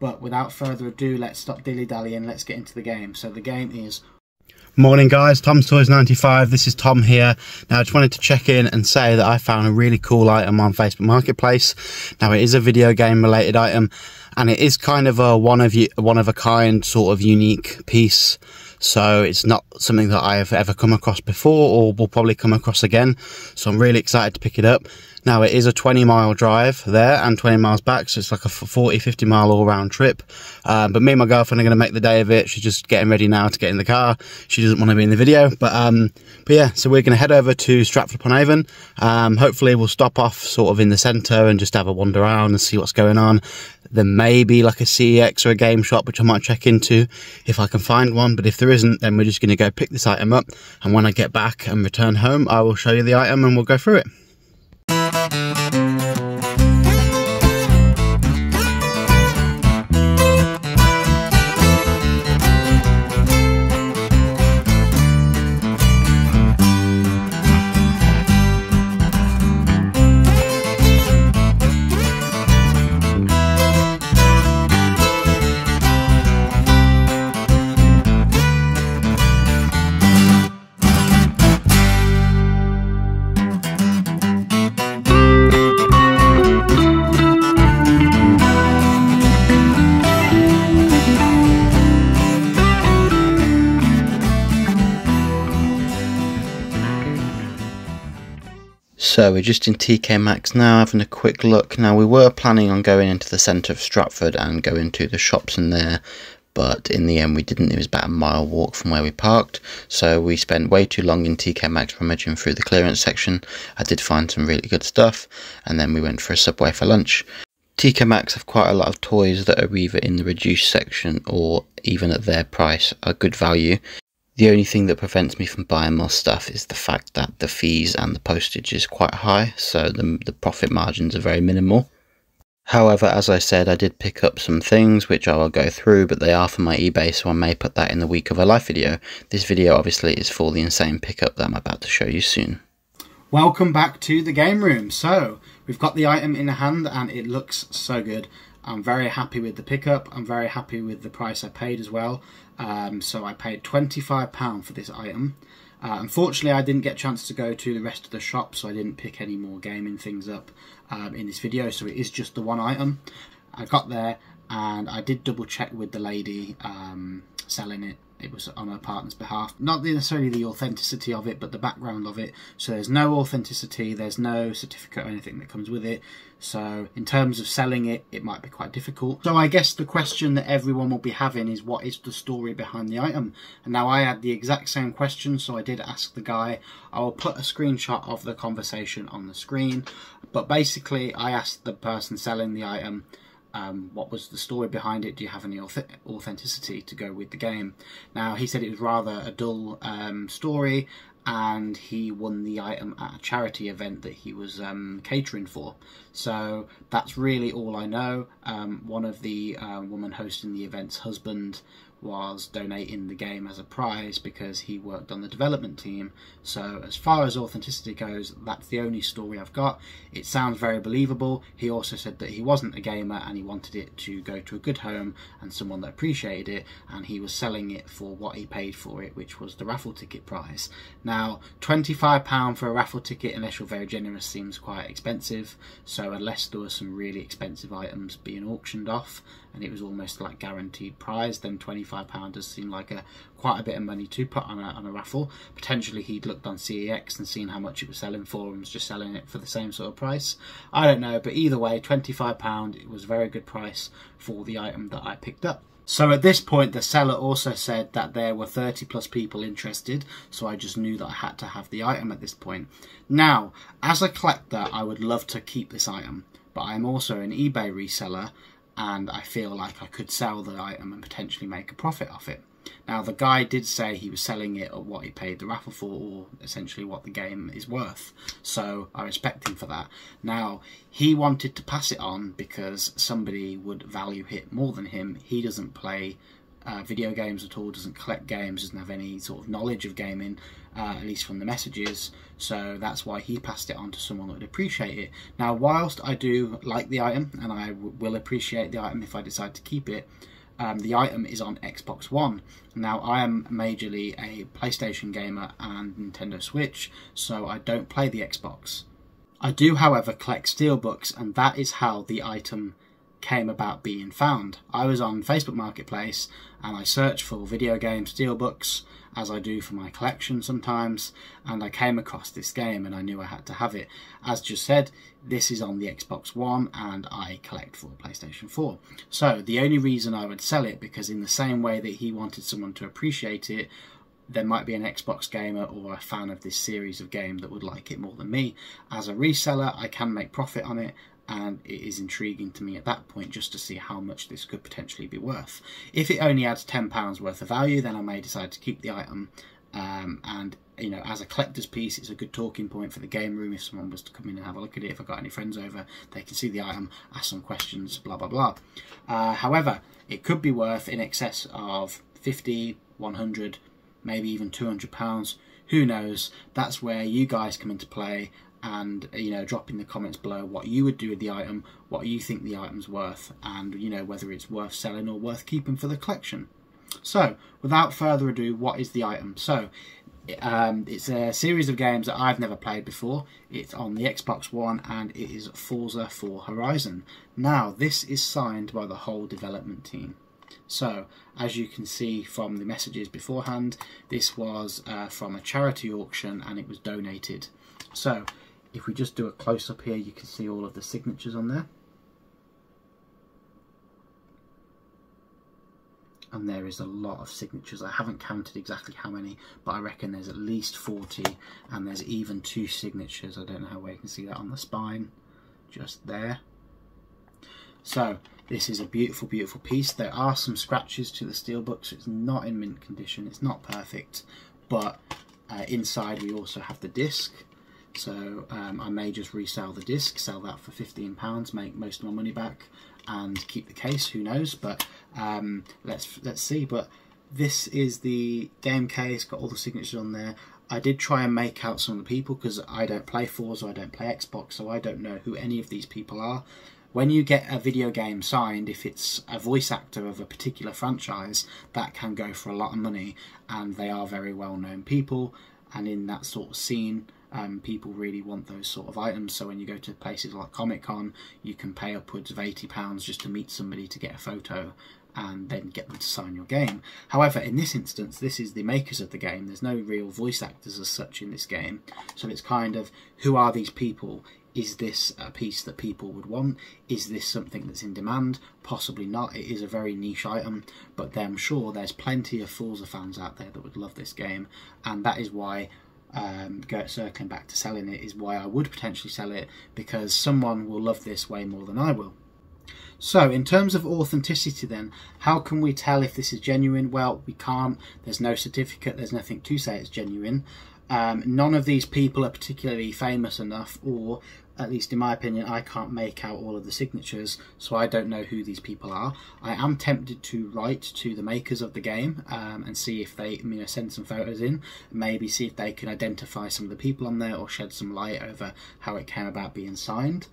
But without further ado, let's stop dilly-dallying, let's get into the game. So the game is Morning guys, Tom's Toys 95, this is Tom here. Now I just wanted to check in and say that I found a really cool item on Facebook Marketplace. Now it is a video game related item and it is kind of a one of one of a kind sort of unique piece. So it's not something that I have ever come across before or will probably come across again. So I'm really excited to pick it up. Now it is a 20 mile drive there and 20 miles back, so it's like a 40, 50 mile all round trip. Um, but me and my girlfriend are going to make the day of it. She's just getting ready now to get in the car. She doesn't want to be in the video, but um, but yeah. So we're going to head over to Stratford upon Avon. Um, hopefully we'll stop off sort of in the centre and just have a wander around and see what's going on. There may be like a CEX or a game shop which I might check into if I can find one. But if there isn't, then we're just going to go pick this item up. And when I get back and return home, I will show you the item and we'll go through it. So we're just in TK Maxx now, having a quick look. Now we were planning on going into the centre of Stratford and going to the shops in there, but in the end we didn't. It was about a mile walk from where we parked, so we spent way too long in TK Maxx rummaging through the clearance section. I did find some really good stuff, and then we went for a Subway for lunch. TK Maxx have quite a lot of toys that are either in the reduced section or even at their price are good value. The only thing that prevents me from buying more stuff is the fact that the fees and the postage is quite high, so the, the profit margins are very minimal. However, as I said, I did pick up some things which I will go through, but they are for my eBay, so I may put that in the week of a life video. This video obviously is for the insane pickup that I'm about to show you soon. Welcome back to the game room. So, we've got the item in hand and it looks so good. I'm very happy with the pickup. I'm very happy with the price I paid as well. Um, so I paid £25 for this item. Uh, unfortunately, I didn't get a chance to go to the rest of the shop, so I didn't pick any more gaming things up um, in this video. So it is just the one item. I got there and I did double check with the lady um, selling it it was on her partner's behalf. Not necessarily the authenticity of it, but the background of it. So there's no authenticity, there's no certificate or anything that comes with it. So in terms of selling it, it might be quite difficult. So I guess the question that everyone will be having is what is the story behind the item? And now I had the exact same question, so I did ask the guy. I will put a screenshot of the conversation on the screen. But basically, I asked the person selling the item, um, what was the story behind it? Do you have any authenticity to go with the game? Now, he said it was rather a dull um, story and he won the item at a charity event that he was um, catering for. So that's really all I know. Um, one of the uh, woman hosting the event's husband was donating the game as a prize because he worked on the development team. So as far as authenticity goes, that's the only story I've got. It sounds very believable. He also said that he wasn't a gamer and he wanted it to go to a good home and someone that appreciated it and he was selling it for what he paid for it, which was the raffle ticket price. Now, £25 for a raffle ticket, unless you're very generous, seems quite expensive. So unless there were some really expensive items being auctioned off and it was almost like guaranteed prize, then 25 £25 does seem like a quite a bit of money to put on a, on a raffle. Potentially he'd looked on CEX and seen how much it was selling for and was just selling it for the same sort of price. I don't know, but either way, £25, it was a very good price for the item that I picked up. So at this point, the seller also said that there were 30 plus people interested, so I just knew that I had to have the item at this point. Now, as a collector, I would love to keep this item, but I'm also an eBay reseller, and I feel like I could sell the item and potentially make a profit off it. Now the guy did say he was selling it at what he paid the raffle for or essentially what the game is worth. So I respect him for that. Now he wanted to pass it on because somebody would value it more than him. He doesn't play uh, video games at all, doesn't collect games, doesn't have any sort of knowledge of gaming, uh, at least from the messages. So that's why he passed it on to someone that would appreciate it. Now, whilst I do like the item and I will appreciate the item if I decide to keep it, um, the item is on Xbox One. Now, I am majorly a PlayStation gamer and Nintendo Switch, so I don't play the Xbox. I do, however, collect steelbooks, and that is how the item came about being found. I was on Facebook Marketplace and I searched for video game steelbooks as I do for my collection sometimes and I came across this game and I knew I had to have it. As just said, this is on the Xbox One and I collect for PlayStation 4. So the only reason I would sell it because in the same way that he wanted someone to appreciate it there might be an Xbox gamer or a fan of this series of game that would like it more than me. As a reseller, I can make profit on it and it is intriguing to me at that point just to see how much this could potentially be worth. If it only adds £10 worth of value, then I may decide to keep the item. Um, and you know, as a collector's piece, it's a good talking point for the game room. If someone was to come in and have a look at it, if I got any friends over, they can see the item, ask some questions, blah blah blah. Uh, however, it could be worth in excess of 50, 100, maybe even 200 pounds. Who knows? That's where you guys come into play and you know drop in the comments below what you would do with the item what you think the item's worth and you know whether it's worth selling or worth keeping for the collection so without further ado what is the item so um, it's a series of games that I've never played before. It's on the Xbox One and it is Forza 4 Horizon. Now, this is signed by the whole development team. So, as you can see from the messages beforehand, this was uh, from a charity auction and it was donated. So, if we just do a close-up here, you can see all of the signatures on there. and there is a lot of signatures. I haven't counted exactly how many, but I reckon there's at least 40, and there's even two signatures. I don't know how well you can see that on the spine, just there. So, this is a beautiful, beautiful piece. There are some scratches to the steelbook, so it's not in mint condition. It's not perfect, but uh, inside we also have the disc so um, I may just resell the disc, sell that for £15, make most of my money back and keep the case, who knows, but um, let's let's see. But this is the game case, got all the signatures on there. I did try and make out some of the people because I don't play Forza, I don't play Xbox, so I don't know who any of these people are. When you get a video game signed, if it's a voice actor of a particular franchise, that can go for a lot of money, and they are very well known people, and in that sort of scene, um, people really want those sort of items. So when you go to places like Comic Con, you can pay upwards of £80 just to meet somebody to get a photo and then get them to sign your game. However, in this instance, this is the makers of the game. There's no real voice actors as such in this game. So it's kind of, who are these people? Is this a piece that people would want? Is this something that's in demand? Possibly not. It is a very niche item, but I'm sure there's plenty of Forza fans out there that would love this game, and that is why um, go, circling back to selling it is why I would potentially sell it because someone will love this way more than I will. So, in terms of authenticity, then, how can we tell if this is genuine? Well, we can't. There's no certificate, there's nothing to say it's genuine. Um, none of these people are particularly famous enough or at least in my opinion, I can't make out all of the signatures, so I don't know who these people are. I am tempted to write to the makers of the game um, and see if they, you know, send some photos in, maybe see if they can identify some of the people on there or shed some light over how it came about being signed.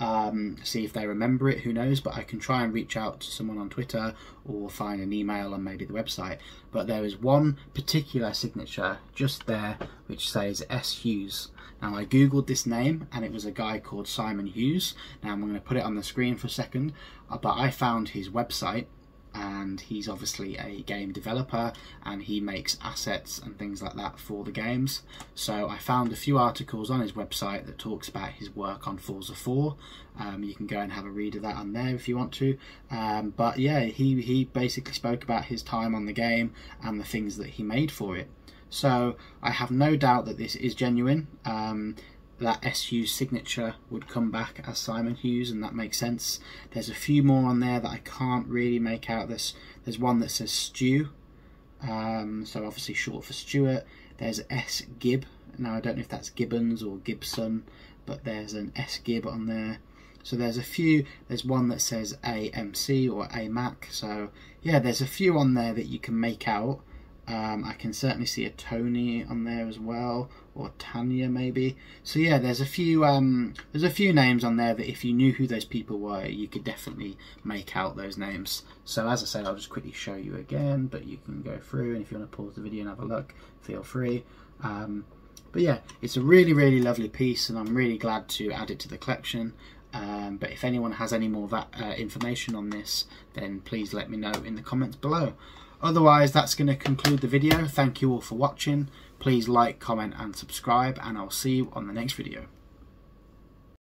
Um, see if they remember it, who knows, but I can try and reach out to someone on Twitter or find an email on maybe the website. But there is one particular signature just there which says S. Hughes. Now I googled this name and it was a guy called Simon Hughes. Now I'm going to put it on the screen for a second, uh, but I found his website and he's obviously a game developer and he makes assets and things like that for the games. So I found a few articles on his website that talks about his work on Forza 4. Um, you can go and have a read of that on there if you want to. Um, but yeah, he, he basically spoke about his time on the game and the things that he made for it. So I have no doubt that this is genuine. Um, that SU signature would come back as Simon Hughes, and that makes sense. There's a few more on there that I can't really make out. There's there's one that says Stew, um, so obviously short for Stuart. There's S Gibb. Now I don't know if that's Gibbons or Gibson, but there's an S Gibb on there. So there's a few, there's one that says AMC or AMAC. So yeah, there's a few on there that you can make out. Um, I can certainly see a Tony on there as well, or Tanya maybe. So yeah, there's a few um, there's a few names on there that if you knew who those people were, you could definitely make out those names. So as I said, I'll just quickly show you again, but you can go through, and if you want to pause the video and have a look, feel free. Um, but yeah, it's a really really lovely piece, and I'm really glad to add it to the collection. Um, but if anyone has any more that uh, information on this, then please let me know in the comments below. Otherwise, that's going to conclude the video. Thank you all for watching. Please like, comment and subscribe and I'll see you on the next video.